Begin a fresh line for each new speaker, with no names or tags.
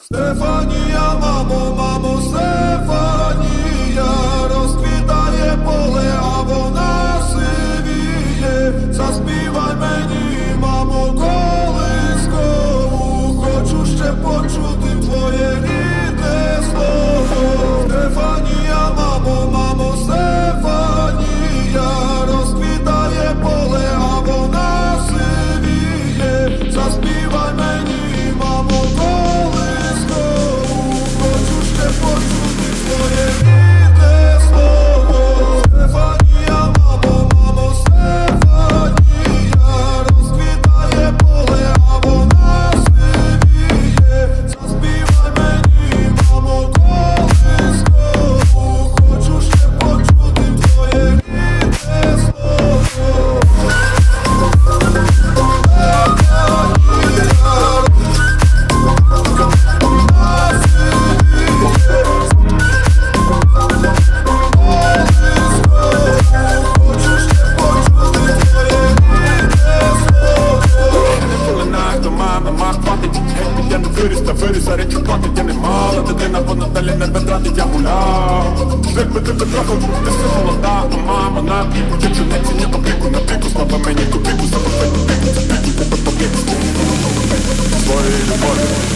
Stefania, mamo, mamo. Сафирі серед їх пам'яття немала Дитина вона далі не витратить, я гуляв. Якби ти потрапив, ти все молода, а мама на піку Дівчу не ціні опіку, на піку слава мені копіку Запопить, піку, запіку, тебе побіку Своєю любов'ю